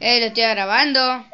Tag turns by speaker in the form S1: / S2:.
S1: Eh, lo estoy grabando.